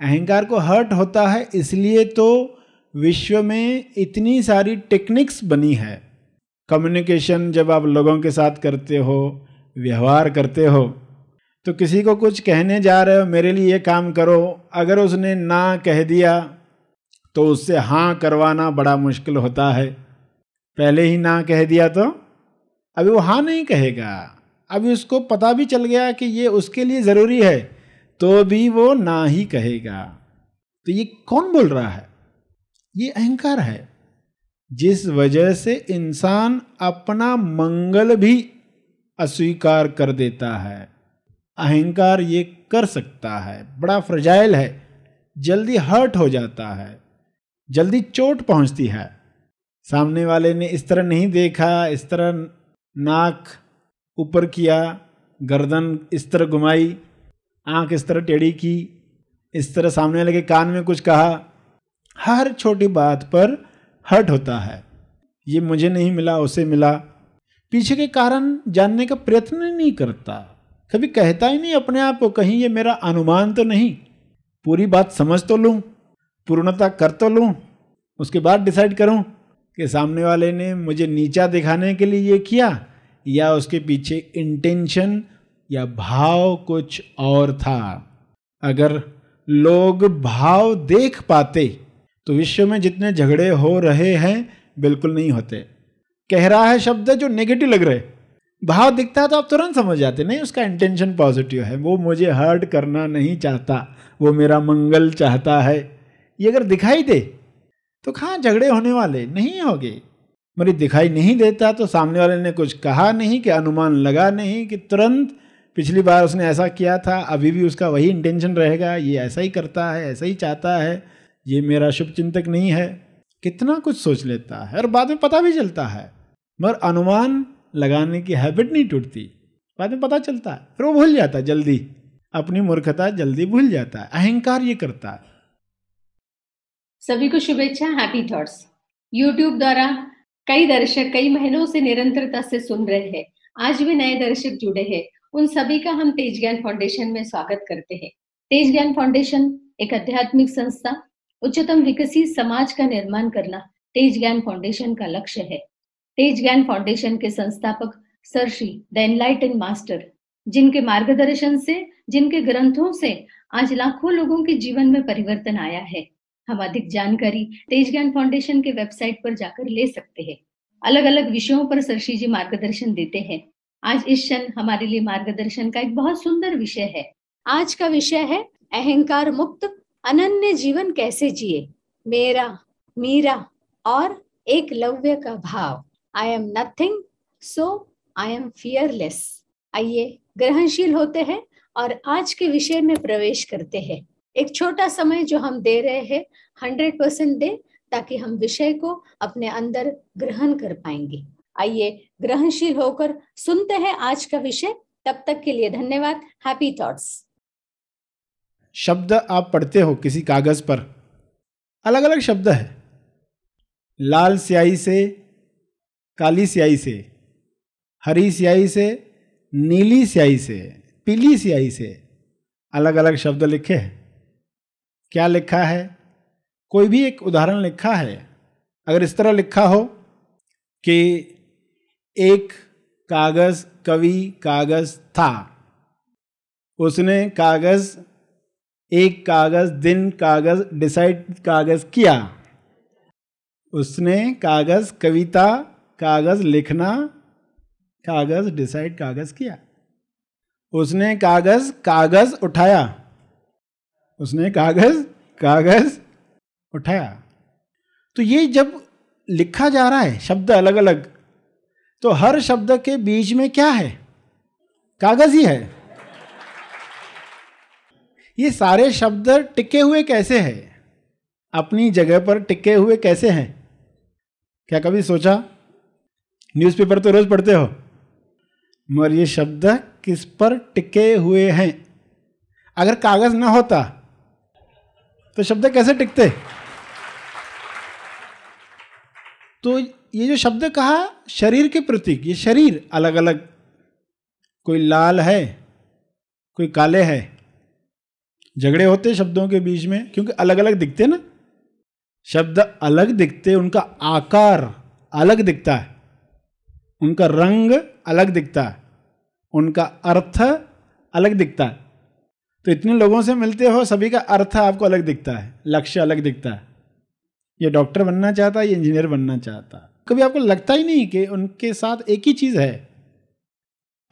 अहंकार को हर्ट होता है, इसलिए तो विश्व में इतनी सारी टेक्निक्स बनी है। कम्युनिकेशन जब आप लोगों के साथ करते हो, व्यवहार करते हो तो किसी को कुछ कहने जा रहे हो, मेरे लिए ये काम करो, अगर उसने ना कह दिया तो उससे हाँ करवाना बड़ा मुश्किल होता है। पहले ही ना कह दिया तो अभी वो हाँ नहीं कहेगा। अभी उसको पता भी चल गया कि ये उसके लिए ज़रूरी है। तो भी वो ना ही कहेगा। तो ये कौन बोल रहा है? ये अहंकार है। जिस वजह से इंसान अपना मंगल भी अस्वीकार कर देता है, अहंकार ये कर सकता है। बड़ा फ्रजाइल है, जल्दी हर्ट हो जाता है, जल्दी चोट पहुँचती है। सामने वाले ने इस तरह नहीं देखा, इस तरह नाक ऊपर किया, गर्दन इस तरह घुमाई आँख इस तरह टेढ़ी की, इस तरह सामने के कान में कुछ कहा, हर छोटी बात पर हर्ट होता है। ये मुझे नहीं मिला, उसे मिला। पीछे के कारण जानने का प्रयत्न ही नहीं करता। कभी कहता ही नहीं अपने आप को, कहीं ये मेरा अनुमान तो नहीं। पूरी बात समझ तो लूँ, पूर्णता कर तो लूँ, उसके बाद डिसाइड करूँ कि सामने वाले ने मुझे नीचा दिखाने के लिए ये किया या उसके पीछे इंटेंशन या भाव कुछ और था। अगर लोग भाव देख पाते तो विश्व में जितने झगड़े हो रहे हैं, बिल्कुल नहीं होते। कह रहा है शब्द जो नेगेटिव लग रहे। भाव दिखता है तो आप तुरंत समझ जाते, नहीं, उसका इंटेंशन पॉजिटिव है। वो मुझे हर्ट करना नहीं चाहता, वो मेरा मंगल चाहता है। ये अगर दिखाई दे तो कहाँ झगड़े होने वाले? नहीं होगे। मेरी दिखाई नहीं देता तो सामने वाले ने कुछ कहा नहीं, कि अनुमान लगा नहीं, कि तुरंत पिछली बार उसने ऐसा किया था, अभी भी उसका वही इंटेंशन रहेगा, ये ऐसा ही करता है, ऐसा ही चाहता है, ये मेरा शुभ चिंतक नहीं है। कितना कुछ सोच लेता है, और बाद में पता भी चलता है। मगर अनुमान लगाने की हैबिट नहीं टूटती। बाद में पता चलता है, फिर वो भूल जाता जल्दी। अपनी मूर्खता जल्दी भूल जाता है, अहंकार ये करता है। सभी को शुभेच्छा हैप्पी थॉट्स यूट्यूब द्वारा कई दर्शक कई महीनों से निरंतरता से सुन रहे हैं। आज भी नए दर्शक जुड़े हैं। उन सभी का हम तेज ज्ञान फाउंडेशन में स्वागत करते हैं। तेज ज्ञान फाउंडेशन एक आध्यात्मिक संस्था, उच्चतम विकसित समाज का निर्माण करना तेज ज्ञान फाउंडेशन का लक्ष्य है। तेज ज्ञान फाउंडेशन के संस्थापक sir Shri the enlighten master जिनके मार्गदर्शन से, जिनके ग्रंथों से आज लाखों लोगों के जीवन में परिवर्तन आया है। हम अधिक जानकारी तेज ज्ञान फाउंडेशन के वेबसाइट पर जाकर ले सकते हैं। अलग अलग विषयों पर सरशी जी मार्गदर्शन देते हैं। आज इस क्षण हमारे लिए मार्गदर्शन का एक बहुत सुंदर विषय है। आज का विषय है, अहंकार मुक्त अनन्य जीवन कैसे जिए? मेरा, मीरा और एक लव्य का भाव। I am nothing so I am fearless आइए, ग्रहणशील होते हैं और आज के विषय में प्रवेश करते हैं। एक छोटा समय जो हम दे रहे हैं हंड्रेड परसेंट दे, ताकि हम विषय को अपने अंदर ग्रहण कर पाएँगे। आइए ग्रहणशील होकर सुनते हैं आज का विषय। तब तक के लिए धन्यवाद। हैप्पी थॉट्स शब्द आप पढ़ते हो किसी कागज़ पर? अलग अलग शब्द है। लाल स्याही से, काली स्याही से, हरी स्याही से, नीली स्याही से, पीली स्याही से अलग अलग शब्द लिखे हैं। क्या लिखा है? कोई भी एक उदाहरण लिखा है। अगर इस तरह लिखा हो कि एक कागज़ कवि कागज़ था। उसने कागज़, एक कागज़, दिन कागज़ डिसाइड कागज़ किया। उसने कागज़ कविता, कागज़ लिखना, कागज़ डिसाइड कागज़ किया। उसने कागज़ कागज़ उठाया। उसने कागज़ कागज़ उठाया। तो ये जब लिखा जा रहा है, शब्द अलग अलग तो हर शब्द के बीच में क्या है? कागज़ ही है। ये सारे शब्द टिके हुए कैसे हैं? अपनी जगह पर टिके हुए कैसे हैं? क्या कभी सोचा? न्यूज़पेपर तो रोज पढ़ते हो। मगर ये शब्द किस पर टिके हुए हैं? अगर कागज़ ना होता तो शब्द कैसे टिकते? तो ये जो शब्द कहा, शरीर के प्रतीक, ये शरीर अलग अलग कोई लाल है, कोई काले है, झगड़े होते शब्दों के बीच में, क्योंकि अलग अलग दिखते ना। शब्द अलग दिखते उनका आकार अलग दिखता है, उनका रंग अलग दिखता है, उनका अर्थ अलग दिखता है। तो इतने लोगों से मिलते हो, सभी का अर्थ आपको अलग दिखता है, लक्ष्य अलग दिखता है। ये डॉक्टर बनना चाहता है, ये इंजीनियर बनना चाहता है। कभी आपको लगता ही नहीं कि उनके साथ एक ही चीज़ है?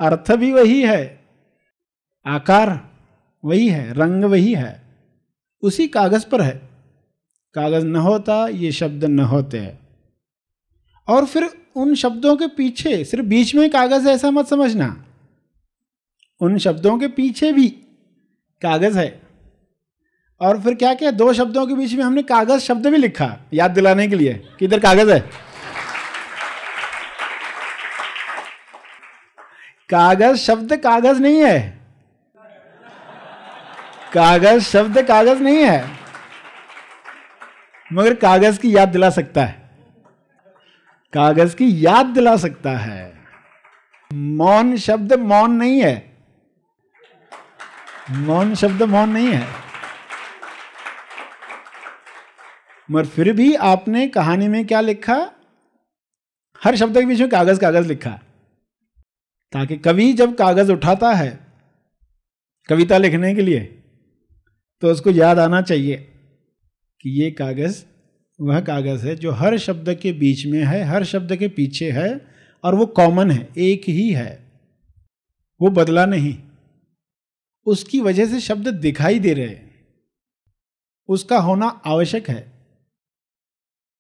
अर्थ भी वही है, आकार वही है, रंग वही है, उसी कागज़ पर है। कागज़ न होता, ये शब्द न होते हैं। और फिर उन शब्दों के पीछे सिर्फ़ बीच में कागज़ है, ऐसा मत समझना। उन शब्दों के पीछे भी कागज़ है। और फिर क्या क्या दो शब्दों के बीच में हमने कागज़ शब्द भी लिखा, याद दिलाने के लिए। कि इधर कागज़ है? कागज़ शब्द कागज़ नहीं है। कागज़ शब्द कागज़ नहीं है। मगर कागज़ की याद दिला सकता है। कागज़ की याद दिला सकता है। मौन शब्द मौन नहीं है। मौन शब्द मौन नहीं है। मगर फिर भी आपने कहानी में क्या लिखा? हर शब्द के बीच में कागज़ कागज़ लिखा। ताकि कवि जब कागज़ उठाता है, कविता लिखने के लिए तो उसको याद आना चाहिए कि ये कागज़, वह कागज़ है जो हर शब्द के बीच में है, हर शब्द के पीछे है और वो कॉमन है, एक ही है। वो बदला नहीं। उसकी वजह से शब्द दिखाई दे रहे उसका होना आवश्यक है।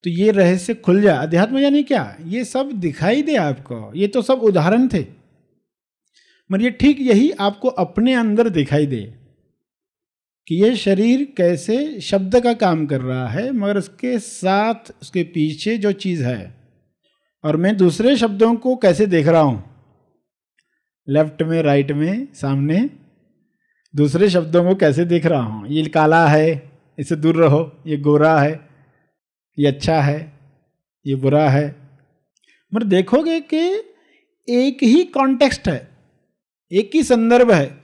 तो ये रहस्य खुल जाए। अध्यात्म यानी क्या? ये सब दिखाई दे आपको। ये तो सब उदाहरण थे। मगर ये ठीक यही आपको अपने अंदर दिखाई दे कि ये शरीर कैसे शब्द का काम कर रहा है, मगर उसके साथ उसके पीछे जो चीज़ है। और मैं दूसरे शब्दों को कैसे देख रहा हूँ? लेफ़्ट में, राइट में, सामने, दूसरे शब्दों को कैसे देख रहा हूँ? ये काला है, इससे दूर रहो, ये गोरा है, ये अच्छा है, ये बुरा है। मगर देखोगे कि एक ही कॉन्टेक्स्ट है। एक ही संदर्भ है।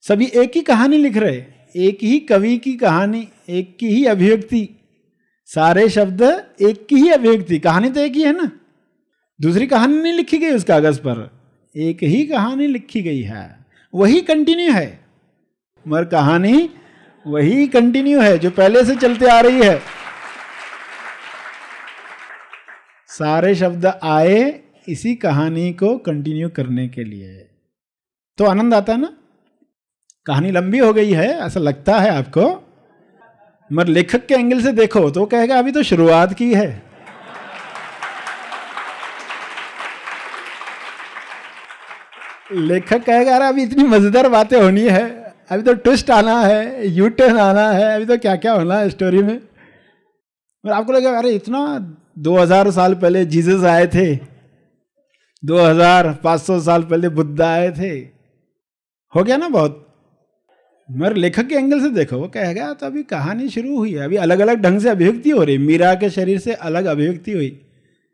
सभी एक ही कहानी लिख रहे एक ही कवि की कहानी, एक की ही अभिव्यक्ति। सारे शब्द एक की ही अभिव्यक्ति। कहानी तो एक ही है ना? दूसरी कहानी नहीं लिखी गई उस कागज़ पर। एक ही कहानी लिखी गई है। वही कंटिन्यू है। मगर कहानी वही कंटिन्यू है जो पहले से चलते आ रही है। सारे शब्द आए इसी कहानी को कंटिन्यू करने के लिए। तो आनंद आता है ना? कहानी लंबी हो गई है, ऐसा लगता है आपको? मगर लेखक के एंगल से देखो तो कहेगा, अभी तो शुरुआत की है। लेखक कहेगा, अरे, अभी इतनी मज़ेदार बातें होनी है। अभी तो ट्विस्ट आना है यू टर्न आना है। अभी तो क्या क्या होना है स्टोरी में? और आपको लगेगा, अरे, इतना 2000 साल पहले जीसस आए थे। 2500 साल पहले बुद्ध आए थे। हो गया ना बहुत? मगर लेखक के एंगल से देखो, वो कहेगा तो अभी कहानी शुरू हुई है, अभी अलग अलग ढंग से अभिव्यक्ति हो रही मीरा के शरीर से अलग अभिव्यक्ति हुई,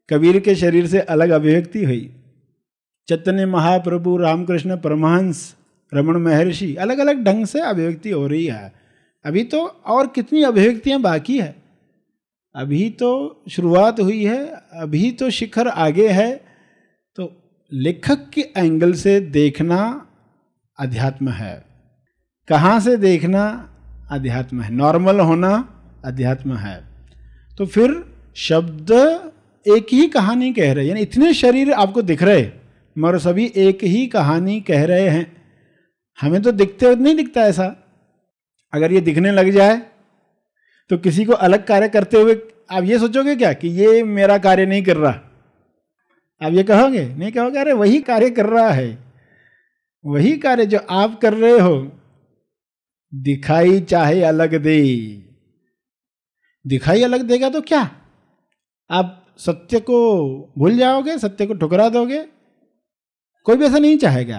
कबीर के शरीर से अलग अभिव्यक्ति हुई। चैतन्य महाप्रभु, रामकृष्ण परमहंस, रमण महर्षि अलग अलग ढंग से अभिव्यक्ति हो रही है। अभी तो और कितनी अभिव्यक्तियाँ बाकी है? अभी तो शुरुआत हुई है, अभी तो शिखर आगे है। तो लेखक के एंगल से देखना अध्यात्म है। कहाँ से देखना? अध्यात्म है। नॉर्मल होना अध्यात्म है। तो फिर शब्द एक ही कहानी कह रहे यानी इतने शरीर आपको दिख रहे मगर सभी एक ही कहानी कह रहे हैं। हमें तो दिखते नहीं दिखता ऐसा। अगर ये दिखने लग जाए तो किसी को अलग कार्य करते हुए आप ये सोचोगे क्या कि ये मेरा कार्य नहीं कर रहा? आप ये कहोगे? नहीं कहोगे? अरे वही कार्य कर रहा है। वही कार्य जो आप कर रहे हो, दिखाई चाहे अलग दे। दिखाई अलग देगा तो क्या? आप सत्य को भूल जाओगे, सत्य को ठुकरा दोगे। कोई भी ऐसा नहीं चाहेगा।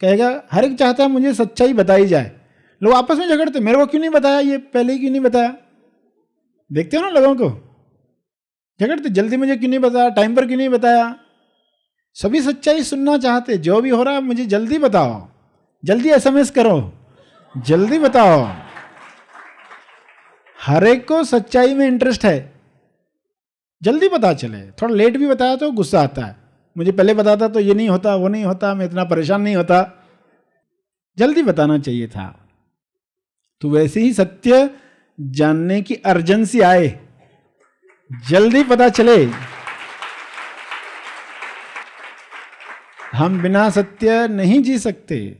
कहेगा, हर एक चाहता है मुझे सच्चाई बताई जाए। लोग आपस में झगड़ते, मेरे को क्यों नहीं बताया? ये पहले ही क्यों नहीं बताया? देखते हो ना लोगों को? झगड़ते, जल्दी मुझे क्यों नहीं बताया? टाइम पर क्यों नहीं बताया? सभी सच्चाई सुनना चाहते, जो भी हो रहा है, मुझे जल्दी बताओ। जल्दी एसएमएस करो। जल्दी बताओ। हर एक को सच्चाई में इंटरेस्ट है। जल्दी पता चले। थोड़ा लेट भी बताया तो गुस्सा आता है। मुझे पहले बताता तो ये नहीं होता, वो नहीं होता, मैं इतना परेशान नहीं होता। जल्दी बताना चाहिए था। तो वैसे ही सत्य जानने की अर्जेंसी आए। जल्दी पता चले। हम बिना सत्य नहीं जी सकते।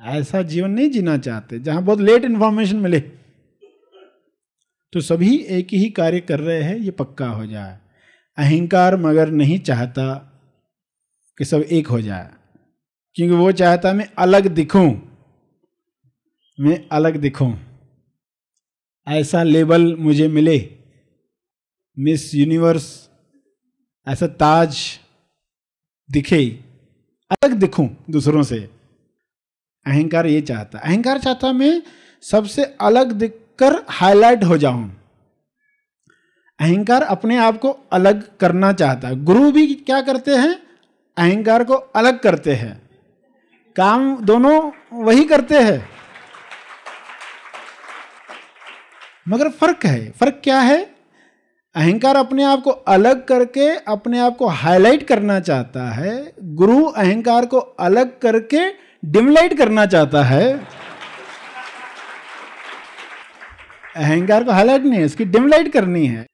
ऐसा जीवन नहीं जीना चाहते, जहाँ बहुत लेट इंफॉर्मेशन मिले। तो सभी एक ही कार्य कर रहे हैं, ये पक्का हो जाए। अहंकार मगर नहीं चाहता कि सब एक हो जाए। क्योंकि वो चाहता मैं अलग दिखूं, मैं अलग दिखूं। ऐसा लेबल मुझे मिले। मिस यूनिवर्स ऐसा ताज दिखे अलग दिखूं दूसरों से। अहंकार ये चाहता, अहंकार चाहता मैं सबसे अलग दिखकर हाईलाइट हो जाऊँ। अहंकार अपने आप को अलग करना चाहता। है गुरु भी क्या करते हैं? अहंकार को अलग करते हैं। काम दोनों वही करते हैं। मगर फ़र्क है, फ़र्क क्या है? अहंकार अपने आप को अलग करके, अपने आप को हाईलाइट करना चाहता है। गुरु अहंकार को अलग करके डिमलाइट करना चाहता है। अहंकार को हाईलाइट नहीं है, इसकी डिमलाइट करनी है।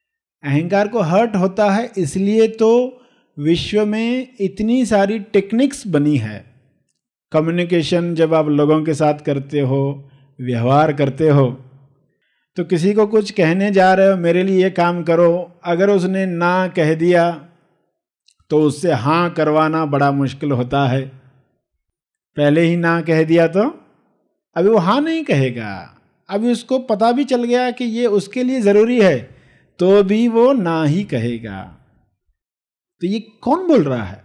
अहंकार को हर्ट होता है, इसलिए तो विश्व में इतनी सारी टेक्निक्स बनी है। कम्युनिकेशन जब आप लोगों के साथ करते हो, व्यवहार करते हो तो किसी को कुछ कहने जा रहे हो, मेरे लिए ये काम करो। अगर उसने ना कह दिया तो उससे हाँ करवाना बड़ा मुश्किल होता है। पहले ही ना कह दिया तो? अभी वो हाँ नहीं कहेगा। अभी उसको पता भी चल गया कि ये उसके लिए ज़रूरी है तो भी वो ना ही कहेगा। तो ये कौन बोल रहा है?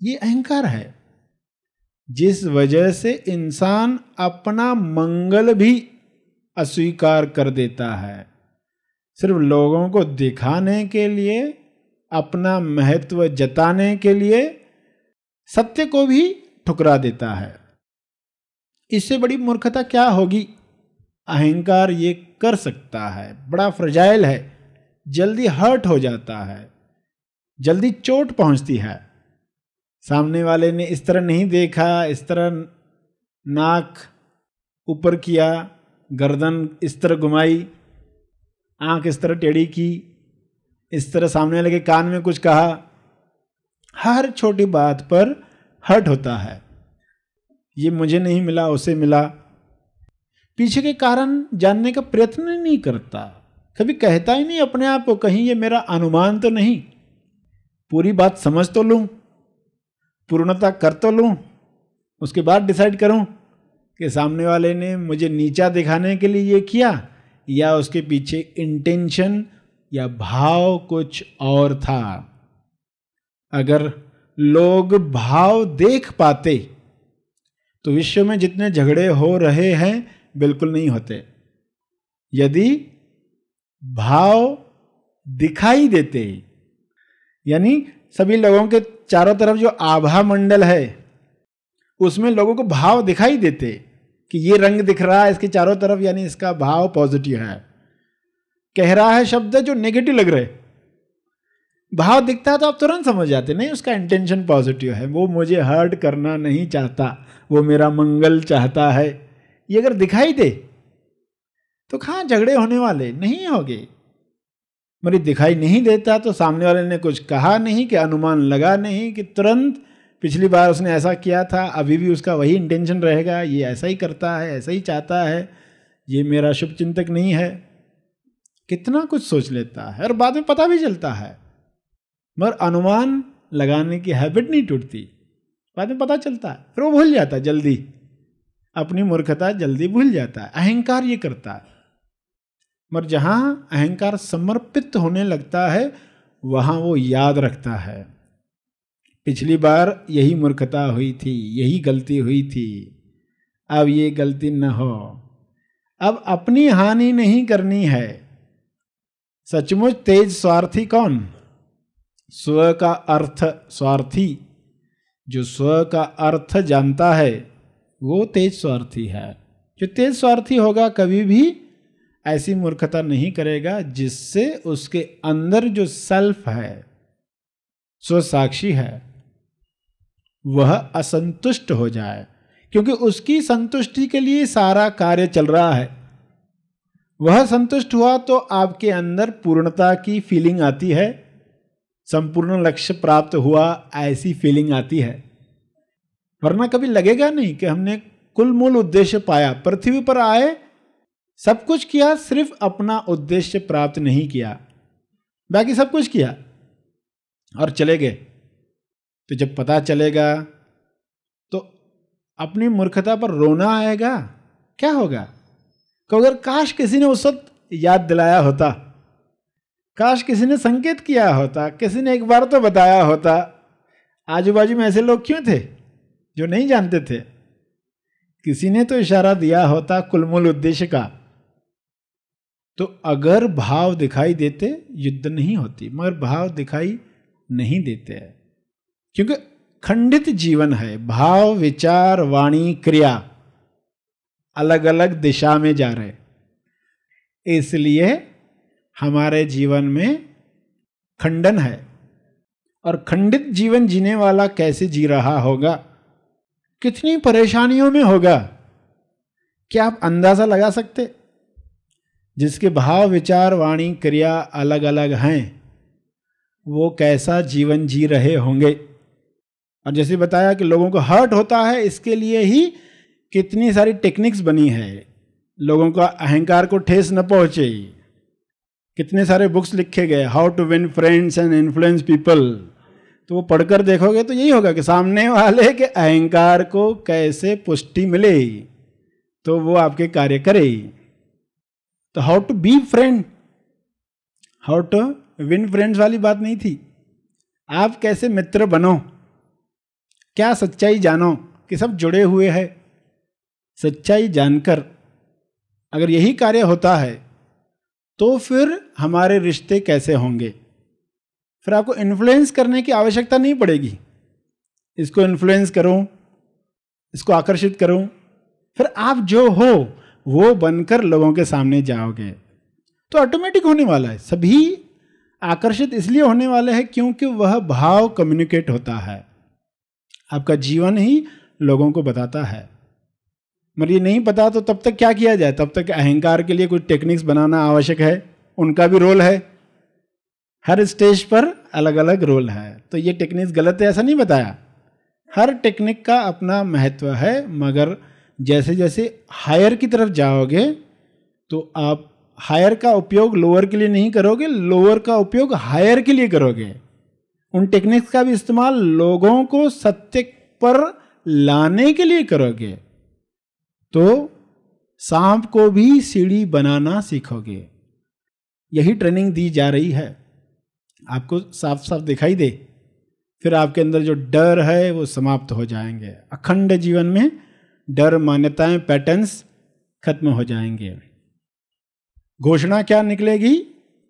ये अहंकार है। जिस वजह से इंसान अपना मंगल भी अस्वीकार कर देता है। सिर्फ़ लोगों को दिखाने के लिए, अपना महत्व जताने के लिए सत्य को भी ठुकरा देता है। इससे बड़ी मूर्खता क्या होगी? अहंकार ये कर सकता है। बड़ा फ्रजाइल है। जल्दी हर्ट हो जाता है। जल्दी चोट पहुँचती है। सामने वाले ने इस तरह नहीं देखा, इस तरह नाक ऊपर किया गर्दन इस तरह घुमाई, आँख इस तरह टेढ़ी की, इस तरह सामने के कान में कुछ कहा, हर छोटी बात पर हर्ट होता है। ये मुझे नहीं मिला, उसे मिला। पीछे के कारण जानने का प्रयत्न नहीं करता। कभी कहता ही नहीं अपने आप को, कहीं ये मेरा अनुमान तो नहीं। पूरी बात समझ तो लूँ, पूर्णता कर तो लूँ, उसके बाद डिसाइड करूँ। कि सामने वाले ने मुझे नीचा दिखाने के लिए ये किया, या उसके पीछे इंटेंशन या भाव कुछ और था। अगर लोग भाव देख पाते तो विश्व में जितने झगड़े हो रहे हैं, बिल्कुल नहीं होते। यदि भाव दिखाई देते, यानी सभी लोगों के चारों तरफ़ जो आभा मंडल है उसमें लोगों को भाव दिखाई देते कि ये रंग दिख रहा है, इसके चारों तरफ़, यानी इसका भाव पॉजिटिव है। कह रहा है शब्द जो नेगेटिव लग रहे भाव दिखता है तो आप तुरंत समझ जाते नहीं, उसका इंटेंशन पॉजिटिव है। वो मुझे हर्ट करना नहीं चाहता, वो मेरा मंगल चाहता है। ये अगर दिखाई दे तो कहाँ झगड़े होने वाले? नहीं होगे। मेरी दिखाई नहीं देता तो सामने वाले ने कुछ कहा नहीं, कि अनुमान लगा नहीं, कि तुरंत पिछली बार उसने ऐसा किया था, अभी भी उसका वही इंटेंशन रहेगा, ये ऐसा ही करता है, ऐसा ही चाहता है, ये मेरा शुभ चिंतक नहीं है। कितना कुछ सोच लेता है और बाद में पता भी चलता है। मगर अनुमान लगाने की हैबिट नहीं टूटती। बाद में पता चलता है, फिर वो भूल जाता है, जल्दी। अपनी मूर्खता जल्दी भूल जाता है, अहंकार ये करता है। मगर जहाँ अहंकार समर्पित होने लगता है, वहाँ वो याद रखता है। पिछली बार यही मूर्खता हुई थी, यही गलती हुई थी। अब ये गलती न हो। अब अपनी हानि नहीं करनी है। सचमुच तेज स्वार्थी कौन? स्व का अर्थ स्वार्थी। जो स्व का अर्थ जानता है, वो तेज स्वार्थी है। जो तेज स्वार्थी होगा, कभी भी ऐसी मूर्खता नहीं करेगा, जिससे उसके अंदर जो सेल्फ है, स्व साक्षी है। वह असंतुष्ट हो जाए, क्योंकि उसकी संतुष्टि के लिए सारा कार्य चल रहा है। वह संतुष्ट हुआ तो आपके अंदर पूर्णता की फीलिंग आती है, संपूर्ण लक्ष्य प्राप्त हुआ, ऐसी फीलिंग आती है। वरना कभी लगेगा नहीं कि हमने कुल मूल उद्देश्य पाया, पृथ्वी पर आए, सब कुछ किया, सिर्फ़ अपना उद्देश्य प्राप्त नहीं किया, बाकी सब कुछ किया, और चले गए। तो जब पता चलेगा तो अपनी मूर्खता पर रोना आएगा। क्या होगा? तो अगर काश किसी ने उस वक्त याद दिलाया होता, काश किसी ने संकेत किया होता, किसी ने एक बार तो बताया होता आजू बाजू में ऐसे लोग क्यों थे जो नहीं जानते थे? किसी ने तो इशारा दिया होता कुलमूल उद्देश्य का। तो अगर भाव दिखाई देते, युद्ध नहीं होती, मगर भाव दिखाई नहीं देते हैं। क्योंकि खंडित जीवन है, भाव, विचार, वाणी, क्रिया अलग अलग दिशा में जा रहे इसलिए हमारे जीवन में खंडन है। और खंडित जीवन जीने वाला कैसे जी रहा होगा? कितनी परेशानियों में होगा? क्या आप अंदाज़ा लगा सकते? जिसके भाव, विचार, वाणी, क्रिया अलग अलग हैं, वो कैसा जीवन जी रहे होंगे? और जैसे बताया कि लोगों को हर्ट होता है, इसके लिए ही कितनी सारी टेक्निक्स बनी है। लोगों का अहंकार को ठेस न पहुँचे। कितने सारे बुक्स लिखे गए how to win friends and influence people तो वो पढ़कर देखोगे तो यही होगा कि सामने वाले के अहंकार को कैसे पुष्टि मिले तो वो आपके कार्य करे। तो how to be friend how to win friends वाली बात नहीं थी। आप कैसे मित्र बनो? क्या सच्चाई जानो कि सब जुड़े हुए हैं? सच्चाई जानकर अगर यही कार्य होता है तो फिर हमारे रिश्ते कैसे होंगे? फिर आपको इन्फ्लुएंस करने की आवश्यकता नहीं पड़ेगी। इसको इन्फ्लुएंस करूँ, इसको आकर्षित करूँ, फिर आप जो हो, वो बनकर लोगों के सामने जाओगे। तो ऑटोमेटिक होने वाला है। सभी आकर्षित इसलिए होने वाले हैं क्योंकि वह भाव कम्युनिकेट होता है। आपका जीवन ही लोगों को बताता है। मगर ये नहीं पता तो तब तक क्या किया जाए? तब तक अहंकार के लिए कुछ टेक्निक्स बनाना आवश्यक है? उनका भी रोल है। हर स्टेज पर अलग अलग रोल है। तो ये टेक्निक्स गलत है ऐसा नहीं बताया? हर टेक्निक का अपना महत्व है, मगर जैसे जैसे हायर की तरफ़ जाओगे तो आप हायर का उपयोग लोअर के लिए नहीं करोगे लोअर का उपयोग हायर के लिए करोगे। उन टेक्निक्स का भी इस्तेमाल लोगों को सत्य पर लाने के लिए करोगे तो सांप को भी सीढ़ी बनाना सीखोगे। यही ट्रेनिंग दी जा रही है। आपको साफ़ साफ़ दिखाई दे, फिर आपके अंदर जो डर है, वो समाप्त हो जाएँगे। अखंड जीवन में डर, मान्यताएँ पैटर्न्स खत्म हो जाएँगे। घोषणा क्या निकलेगी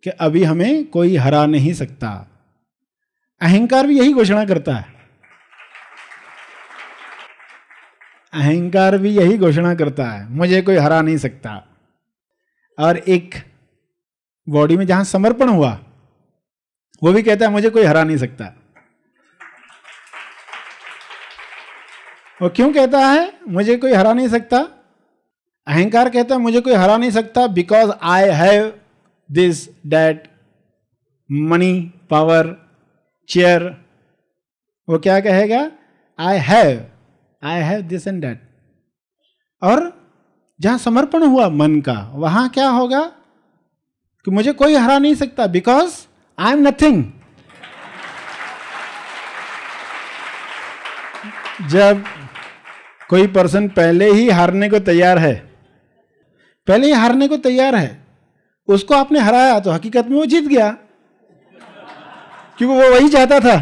कि अभी हमें कोई हरा नहीं सकता। अहंकार भी यही घोषणा करता है। अहंकार भी यही घोषणा करता है। मुझे कोई हरा नहीं सकता। और एक बॉडी में जहाँ समर्पण हुआ, वो भी कहता है, मुझे कोई हरा नहीं सकता। वो क्यों कहता है, मुझे कोई हरा नहीं सकता? अहंकार कहता है, मुझे कोई हरा नहीं सकता because I have this that money power chair वो क्या कहेगा? I have I have this and that और जहाँ समर्पण हुआ मन का, वहाँ क्या होगा? कि मुझे कोई हरा नहीं सकता बिकॉज़ आई एम नथिंग जब कोई पर्सन पहले ही हारने को तैयार है, पहले ही हारने को तैयार है, उसको आपने हराया तो हकीकत में वो जीत गया। क्योंकि वो वही चाहता था।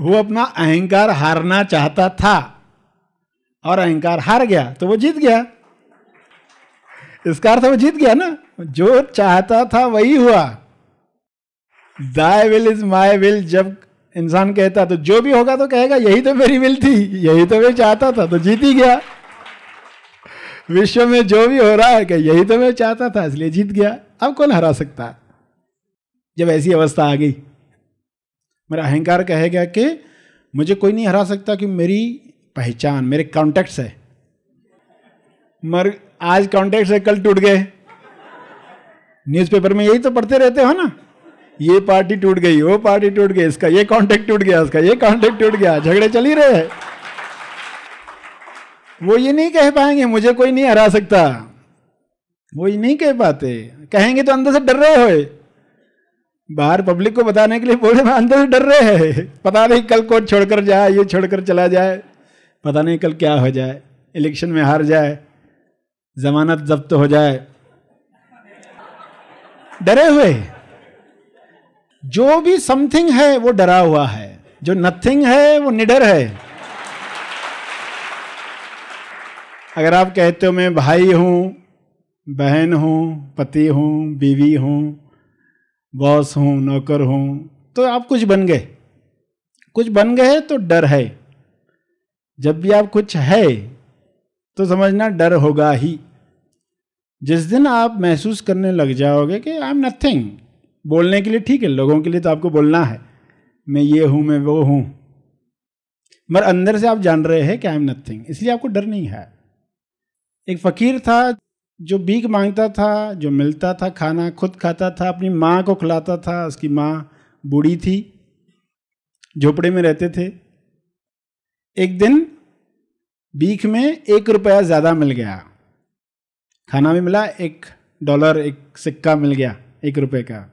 वो अपना अहंकार हारना चाहता था और अहंकार हार गया तो वो जीत गया। इसका अर्थ वो जीत गया ना। जो चाहता था वही हुआ। दाय विल इज़ माय विल जब इंसान कहता तो जो भी होगा तो कहेगा, यही तो मेरी विल थी, यही तो मैं चाहता था तो जीत ही गया। विश्व में जो भी हो रहा है कि यही तो मैं चाहता था, इसलिए जीत गया। अब कौन हरा सकता? है जब ऐसी अवस्था आ गई। मेरा अहंकार कहेगा कि मुझे कोई नहीं हरा सकता कि मेरी पहचान, मेरे कॉन्टेक्ट्स है। मर, आज कॉन्टेक्ट है, कल टूट गए। न्यूज़पेपर में यही तो पढ़ते रहते हो ना? ये पार्टी टूट गई, वो पार्टी टूट गई, इसका ये कॉन्टेक्ट टूट गया, इसका ये कॉन्टेक्ट टूट गया, झगड़े चल ही रहे हैं। वो ये नहीं कह पाएँगे, मुझे कोई नहीं हरा सकता। वो ये नहीं कह पाते। कहेंगे तो अंदर से डर रहे हो बाहर पब्लिक को बताने के लिए बोले, मैं अंदर से डर रहे हैं। पता नहीं कल कोर्ट छोड़कर जाए, ये छोड़कर चला जाए। पता नहीं कल क्या हो जाए। इलेक्शन में हार जाए। जमानत जब्त हो जाए। डरे हुए। जो भी समथिंग है, वो डरा हुआ है। जो नथिंग है, वो निडर है। अगर आप कहते हो, मैं भाई हूँ, बहन हूँ, पति हूँ, बीवी हूँ बॉस हूँ, नौकर हूँ तो आप कुछ बन गए। कुछ बन गए तो डर है। जब भी आप कुछ है तो समझना डर होगा ही। जिस दिन आप महसूस करने लग जाओगे कि आई एम नथिंग बोलने के लिए ठीक है, लोगों के लिए तो आपको बोलना है, मैं ये हूँ, मैं वो हूँ। मगर अंदर से आप जान रहे हैं कि आई एम नथिंग इसलिए आपको डर नहीं है। एक फकीर था जो भीख माँगता था, जो मिलता था खाना, खुद खाता था, अपनी माँ को खिलाता था, उसकी माँ बूढ़ी थी, झोपड़े में रहते थे। एक दिन भीख में एक रुपया ज़्यादा मिल गया। खाना भी मिला, एक डॉलर, एक सिक्का मिल गया, एक रुपये का।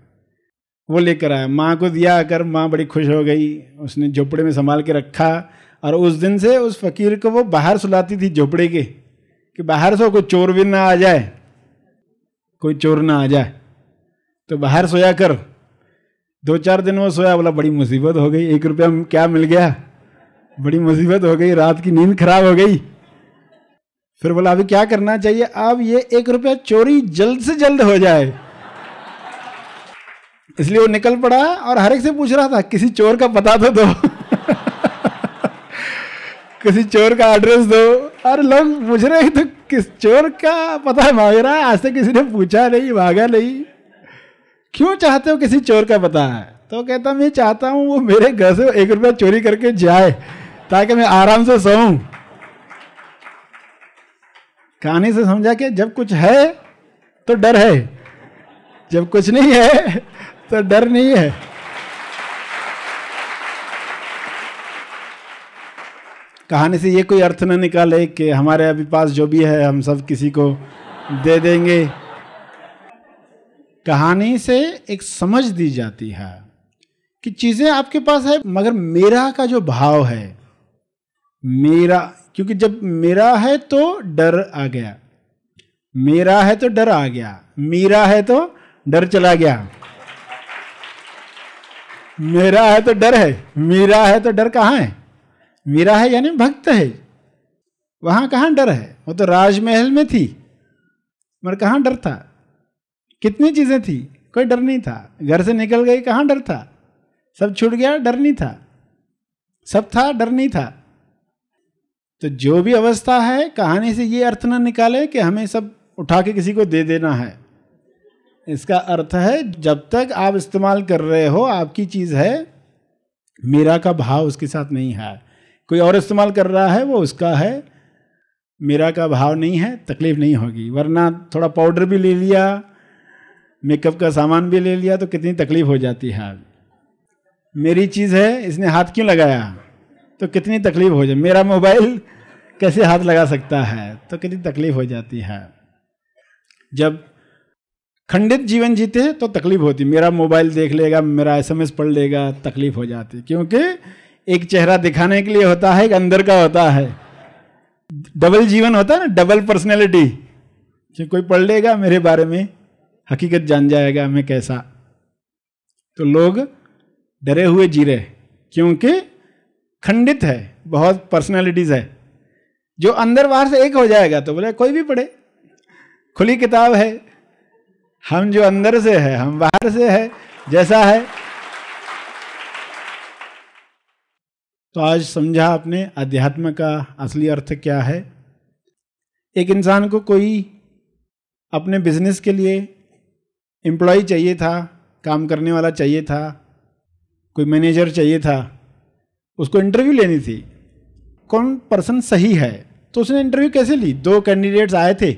वो लेकर आया। माँ को दिया आकर माँ बड़ी खुश हो गई। उसने झोपड़े में संभाल के रखा और उस दिन से उस फकीर को वो बाहर सुलाती थी झोपड़े के। कि बाहर से कोई चोर भी ना आ जाए, कोई चोर ना आ जाए तो बाहर सोया कर। दो चार दिन वो सोया, बोला, बड़ी मुसीबत हो गई, एक रुपया क्या मिल गया? बड़ी मुसीबत हो गई, रात की नींद खराब हो गई। फिर बोला, अभी क्या करना चाहिए? अब ये एक रुपया चोरी जल्द से जल्द हो जाए। इसलिए वो निकल पड़ा और हर एक से पूछ रहा था, किसी चोर का पता तो दो। किसी चोर का एड्रेस दो। और लोग पूछ रहे तो किस चोर का पता है मांग रहा है? आज तक किसी ने पूछा नहीं भागा नहीं। क्यों चाहते हो किसी चोर का पता है? तो कहता मैं चाहता हूँ वो मेरे घर से एक रुपया चोरी करके जाए, ताकि मैं आराम से सोऊं। कहानी से समझा कि जब कुछ है तो डर है। जब कुछ नहीं है तो डर नहीं है। कहानी से ये कोई अर्थ न निकाले कि हमारे अभी पास जो भी है, हम सब किसी को दे देंगे। कहानी से एक समझ दी जाती है कि चीज़ें आपके पास है, मगर मेरा का जो भाव है, मेरा, क्योंकि जब मेरा है तो डर आ गया। मेरा है तो डर आ गया। मेरा है तो डर चला गया। मेरा है तो डर है। मेरा है तो डर कहाँ है? मेरा है यानी भक्त है। वहाँ कहाँ डर है? वो तो राजमहल में थी। मगर कहाँ डर था? कितनी चीज़ें थी? कोई डर नहीं था। घर से निकल गई, कहाँ डर था? सब छूट गया, डर नहीं था। सब था, डर नहीं था। तो जो भी अवस्था है, कहानी से ये अर्थ न निकाले कि हमें सब उठा के किसी को दे देना है। इसका अर्थ है, जब तक आप इस्तेमाल कर रहे हो, आपकी चीज़ है। मेरा का भाव उसके साथ नहीं है। कोई और इस्तेमाल कर रहा है, वो उसका है। मेरा का भाव नहीं है, तकलीफ़ नहीं होगी। वरना थोड़ा पाउडर भी ले लिया, मेकअप का सामान भी ले लिया तो कितनी तकलीफ़ हो जाती है मेरी चीज़ है, इसने हाथ क्यों लगाया? तो कितनी तकलीफ़ हो जाए मेरा मोबाइल कैसे हाथ लगा सकता है? तो कितनी तकलीफ़ हो जाती है। जब खंडित जीवन जीते तो तकलीफ़ होती मेरा मोबाइल देख लेगा, मेरा एसएमएस पढ़ लेगा, तकलीफ़ हो जाती क्योंकि एक चेहरा दिखाने के लिए होता है, एक अंदर का होता है। डबल जीवन होता है ना, डबल पर्सनैलिटी। जो कोई पढ़ लेगा मेरे बारे में, हकीकत जान जाएगा मैं कैसा। तो लोग डरे हुए जी रहे, क्योंकि खंडित है, बहुत पर्सनैलिटीज है। जो अंदर बाहर से एक हो जाएगा तो बोले, कोई भी पढ़े, खुली किताब है। हम जो अंदर से है, हम बाहर से है, जैसा है तो आज समझा आपने, अध्यात्म का असली अर्थ क्या है? एक इंसान को कोई अपने बिज़नेस के लिए एम्प्लॉय चाहिए था, काम करने वाला चाहिए था, कोई मैनेजर चाहिए था, उसको इंटरव्यू लेनी थी। कौन पर्सन सही है? तो उसने इंटरव्यू कैसे ली? दो कैंडिडेट्स आए थे,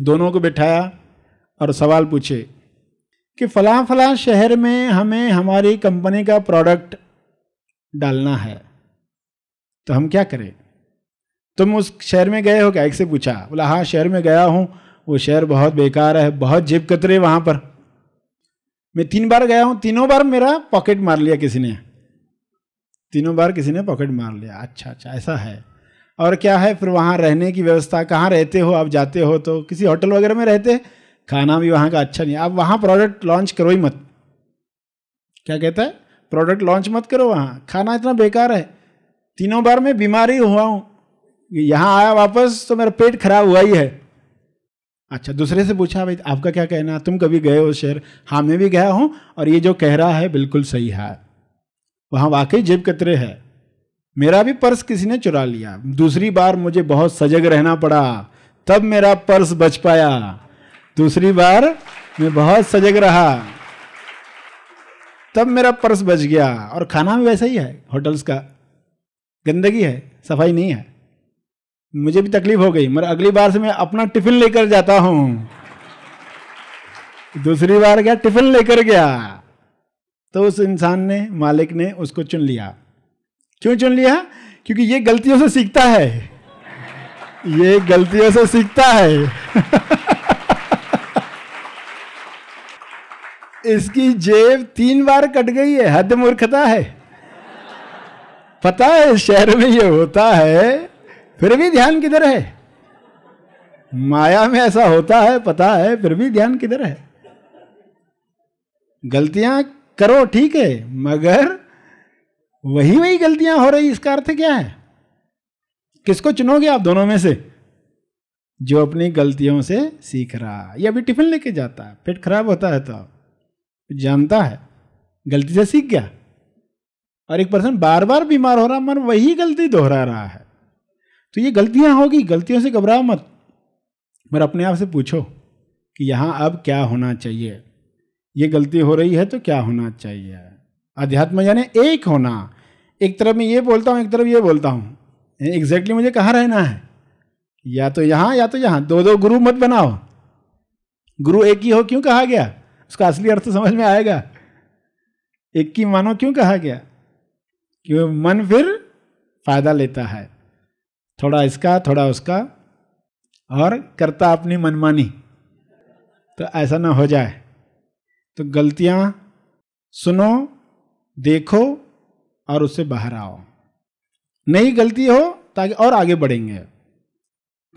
दोनों को बिठाया और सवाल पूछे कि फलां फलां शहर में हमें हमारी कंपनी का प्रोडक्ट डालना है। तो हम क्या करें? तुम उस शहर में गए हो क्या? एक से पूछा। बोला हाँ शहर में गया हूँ। वो शहर बहुत बेकार है, बहुत जेब कतरे वहाँ पर। मैं तीन बार गया हूँ, तीनों बार मेरा पॉकेट मार लिया किसी ने। तीनों बार किसी ने पॉकेट मार लिया। अच्छा अच्छा ऐसा है। और क्या है? फिर वहाँ रहने की व्यवस्था, कहाँ रहते हो? आप जाते हो तो किसी होटल वगैरह में रहते? खाना भी वहाँ का अच्छा नहीं आप वहाँ प्रोडक्ट लॉन्च करो ही मत। क्या कहता है? प्रोडक्ट लॉन्च मत करो वहाँ। खाना इतना बेकार है। तीनों बार मैं बीमारी हुआ हूँ। यहाँ आया वापस तो मेरा पेट खराब हुआ ही है। अच्छा दूसरे से पूछा, भाई, आपका क्या कहना? तुम कभी गए हो शहर? हाँ मैं भी गया हूँ और ये जो कह रहा है, बिल्कुल सही है। वहाँ वाकई जेब कतरे है। मेरा भी पर्स किसी ने चुरा लिया। दूसरी बार मुझे बहुत सजग रहना पड़ा। तब मेरा पर्स बच पाया। दूसरी बार मैं बहुत सजग रहा। तब मेरा पर्स बच गया। और खाना भी वैसा ही है, होटल्स का। गंदगी है, सफ़ाई नहीं है। मुझे भी तकलीफ़ हो गई। मगर अगली बार से मैं अपना टिफ़िन लेकर जाता हूँ। दूसरी बार गया, टिफ़िन लेकर गया। तो उस इंसान ने, मालिक ने उसको चुन लिया। क्यों चुन लिया? क्योंकि ये गलतियों से सीखता है। ये गलतियों से सीखता है। इसकी जेब तीन बार कट गई है। हद मूर्खता है। पता है शहर में ये होता है, फिर भी ध्यान किधर है? माया में ऐसा होता है, पता है, फिर भी ध्यान किधर है? गलतियाँ करो, ठीक है, मगर वही वही गलतियाँ हो रही, इसका अर्थ क्या है? किसको चुनोगे आप दोनों में से? जो अपनी गलतियों से सीख रहा या अभी टिफ़िन लेके जाता है, पेट खराब होता है तो। जानता है। गलती से सीख गया। और एक पर्सन बार बार बीमार हो रहा, मन वही गलती दोहरा रहा है। तो ये गलतियाँ होगी, गलतियों से घबराओ मत। मगर अपने आप से पूछो कि यहाँ अब क्या होना चाहिए? ये गलती हो रही है तो क्या होना चाहिए? अध्यात्म यानी एक होना। एक तरफ़ मैं ये बोलता हूँ, एक तरफ़ ये बोलता हूँ। एग्जैक्टली मुझे कहाँ रहना है? या तो यहाँ, या तो यहाँ। दो दो गुरु मत बनाओ। गुरु एक ही हो, क्यों कहा गया? उसका असली अर्थ समझ में आएगा। एक की मानो क्यों कहा गया? क्यों मन फिर फ़ायदा लेता है। थोड़ा इसका, थोड़ा उसका, और करता अपनी मनमानी। तो ऐसा ना हो जाए। तो गलतियाँ सुनो, देखो, और उससे बाहर आओ। नई गलती हो, ताकि और आगे बढ़ेंगे।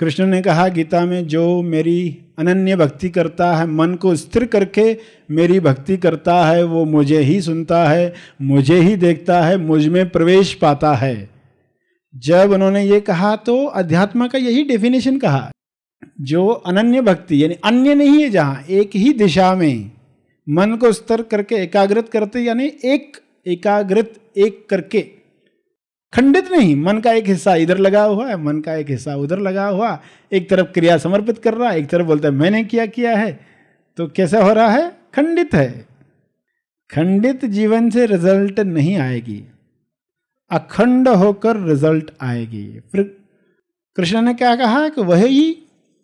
कृष्ण ने कहा, गीता में जो मेरी अनन्य भक्ति करता है, मन को स्थिर करके मेरी भक्ति करता है, वो मुझे ही सुनता है, मुझे ही देखता है, मुझमें प्रवेश पाता है। जब उन्होंने ये कहा तो अध्यात्म का यही डेफिनेशन कहा, जो अनन्य भक्ति, यानी अन्य नहीं है जहाँ, एक ही दिशा में मन को स्तर करके एकाग्रत करते, यानी एक एकाग्रत एक करके खंडित नहीं। मन का एक हिस्सा इधर लगा हुआ है, मन का एक हिस्सा उधर लगा हुआ। एक तरफ़ क्रिया समर्पित कर रहा है, एक तरफ़ बोलता है, मैंने क्या किया है? तो कैसा हो रहा है? खंडित है। खंडित जीवन से रिज़ल्ट नहीं आएगी। अखंड होकर रिज़ल्ट आएगी। फिर कृष्ण ने क्या कहा कि वही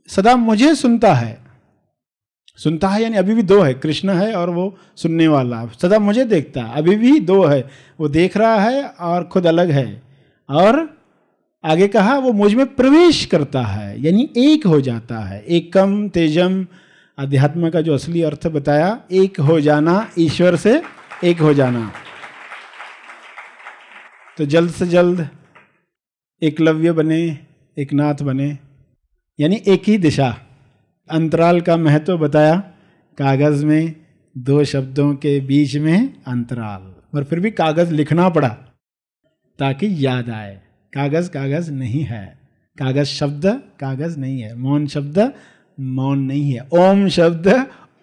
सदा मुझे सुनता है। सुनता है यानी अभी भी दो है, कृष्ण है और वो सुनने वाला। सदा मुझे देखता है, अभी भी दो है, वो देख रहा है और खुद अलग है। और आगे कहा, वो मुझमें प्रवेश करता है, यानी एक हो जाता है। एकम तेजम, अध्यात्म का जो असली अर्थ बताया, एक हो जाना, ईश्वर से एक हो जाना। तो जल्द से जल्द एकलव्य बने एक नाथ बने, यानी एक ही दिशा। अंतराल का महत्व बताया, कागज़ में दो शब्दों के बीच में अंतराल। पर फिर भी कागज़ लिखना पड़ा, ताकि याद आए, कागज़ कागज़ नहीं है, कागज़ शब्द कागज़ नहीं है, मौन शब्द मौन नहीं है, ओम शब्द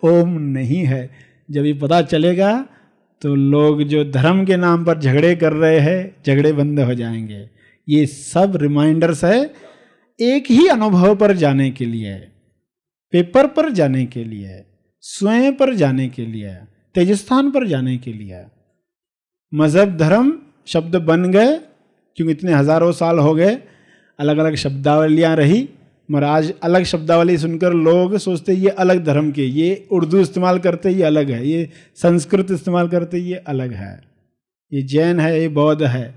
ओम नहीं है। जब ये पता चलेगा तो लोग जो धर्म के नाम पर झगड़े कर रहे हैं, झगड़े बंद हो जाएँगे। ये सब रिमाइंडर्स है, एक ही अनुभव पर जाने के लिए। पेपर पर जाने के लिए स्वयं पर जाने के लिए, तेजस्थान पर जाने के लिए। मज़हब धर्म शब्द बन गए, क्योंकि इतने हज़ारों साल हो गए अलग अलग शब्दावलियाँ रही। मगर आज अलग शब्दावली सुनकर लोग सोचते, ये अलग धर्म के, ये उर्दू इस्तेमाल करते, ये अलग है, ये संस्कृत इस्तेमाल करते, ये अलग है। ये जैन है, ये बौद्ध है।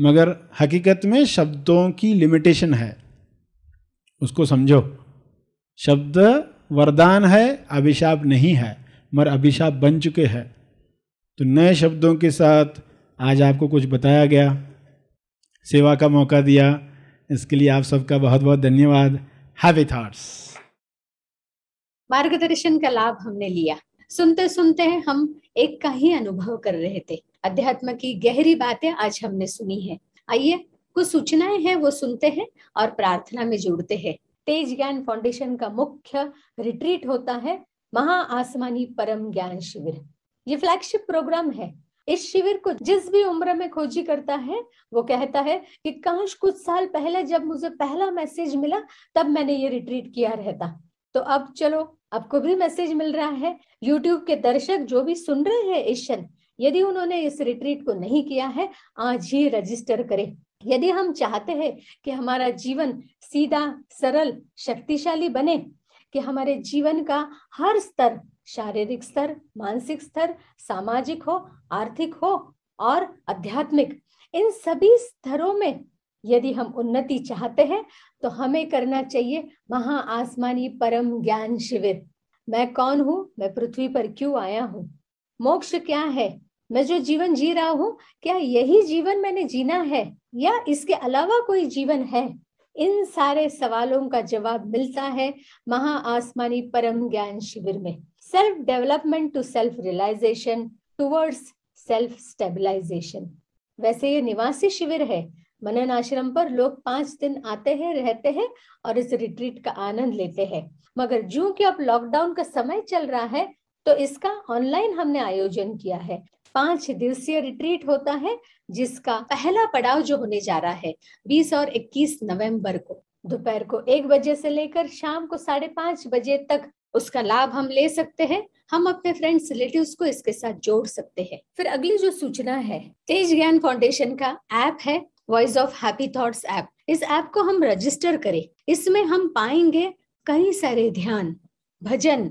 मगर हकीकत में शब्दों की लिमिटेशन है। उसको समझो। शब्द वरदान है, अभिशाप नहीं है, मगर अभिशाप बन चुके हैं। तो नए शब्दों के साथ आज आपको कुछ बताया गया। सेवा का मौका दिया। इसके लिए आप सबका बहुत बहुत धन्यवाद हैवी थॉट्स मार्गदर्शन का लाभ हमने लिया। सुनते सुनते हम एक का ही अनुभव कर रहे थे। अध्यात्म की गहरी बातें आज हमने सुनी है। आइए, कुछ सूचनाएँ हैं, वो सुनते हैं और प्रार्थना में जुड़ते हैं। तेज ज्ञान फाउंडेशन का मुख्य रिट्रीट होता है महा आसमानी परम ज्ञान शिविर। ये फ्लैगशिप प्रोग्राम है। इस शिविर को जिस भी उम्र में खोजी करता है, वो कहता है कि काश कुछ साल पहले जब मुझे पहला मैसेज मिला, तब मैंने ये रिट्रीट किया रहता। तो अब चलो, आपको भी मैसेज मिल रहा है। यूट्यूब के दर्शक जो भी सुन रहे हैं इस क्षण, यदि उन्होंने इस रिट्रीट को नहीं किया है, आज ही रजिस्टर करें। यदि हम चाहते हैं कि हमारा जीवन सीधा, सरल, शक्तिशाली बने, कि हमारे जीवन का हर स्तर, शारीरिक स्तर, मानसिक स्तर, सामाजिक हो, आर्थिक हो और आध्यात्मिक, इन सभी स्तरों में यदि हम उन्नति चाहते हैं तो हमें करना चाहिए महा आसमानी परम ज्ञान शिविर। मैं कौन हूँ? मैं पृथ्वी पर क्यों आया हूँ? मोक्ष क्या है? मैं जो जीवन जी रहा हूँ, क्या यही जीवन मैंने जीना है? या इसके अलावा कोई जीवन है? इन सारे सवालों का जवाब मिलता है महा आसमानी परम ज्ञान शिविर में। Self development to self realisation towards self stabilisation वैसे ये निवासी शिविर है। मनन आश्रम पर लोग पाँच दिन आते हैं, रहते हैं और इस रिट्रीट का आनंद लेते हैं। मगर जो कि अब लॉकडाउन का समय चल रहा है तो इसका ऑनलाइन हमने आयोजन किया है। पाँच दिवसीय रिट्रीट होता है, जिसका पहला पड़ाव जो होने जा रहा है 20 और 21 नवंबर को। दोपहर को एक बजे से लेकर शाम को साढ़े पाँच बजे तक उसका लाभ हम ले सकते हैं, हम अपने फ्रेंड्स रिलेटिव्स को इसके साथ जोड़ सकते हैं। फिर अगली जो सूचना है, तेज ज्ञान फाउंडेशन का ऐप है voice of happy thoughts app इस ऐप को हम रजिस्टर करें। इसमें हम पाएँगे कई सारे ध्यान, भजन,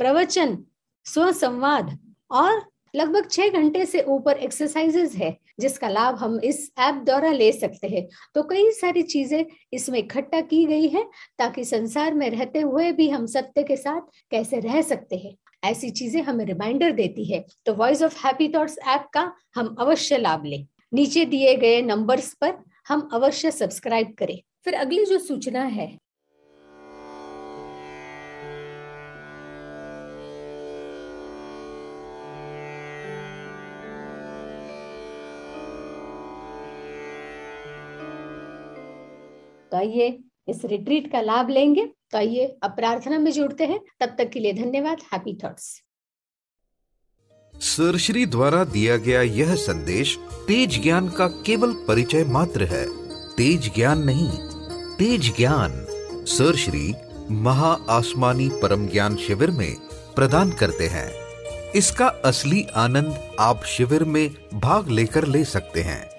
प्रवचन, स्वसंवाद और लगभग छह घंटे से ऊपर एक्सरसाइजेज है, जिसका लाभ हम इस ऐप द्वारा ले सकते हैं। तो कई सारी चीज़ें इसमें इकट्ठा की गई है, ताकि संसार में रहते हुए भी हम सत्य के साथ कैसे रह सकते हैं। ऐसी चीज़ें हमें रिमाइंडर देती है। तो voice of happy thoughts app का हम अवश्य लाभ लें। नीचे दिए गए नंबर्स पर हम अवश्य सब्सक्राइब करें। फिर अगली जो सूचना है तो आइए इस रिट्रीट का लाभ लेंगे। तो आइए अब प्रार्थना में जुड़ते हैं। तब तक के लिए धन्यवाद। हैप्पी थॉट्स सरश्री द्वारा दिया गया यह संदेश तेज ज्ञान का केवल परिचय मात्र है। तेज ज्ञान नहीं, तेज ज्ञान। सरश्री महा आसमानी परम ज्ञान शिविर में प्रदान करते हैं। इसका असली आनंद आप शिविर में भाग लेकर ले सकते हैं।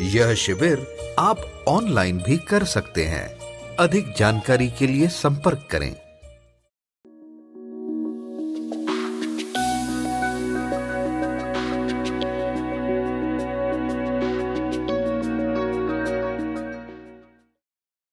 यह शिविर आप ऑनलाइन भी कर सकते हैं। अधिक जानकारी के लिए संपर्क करें।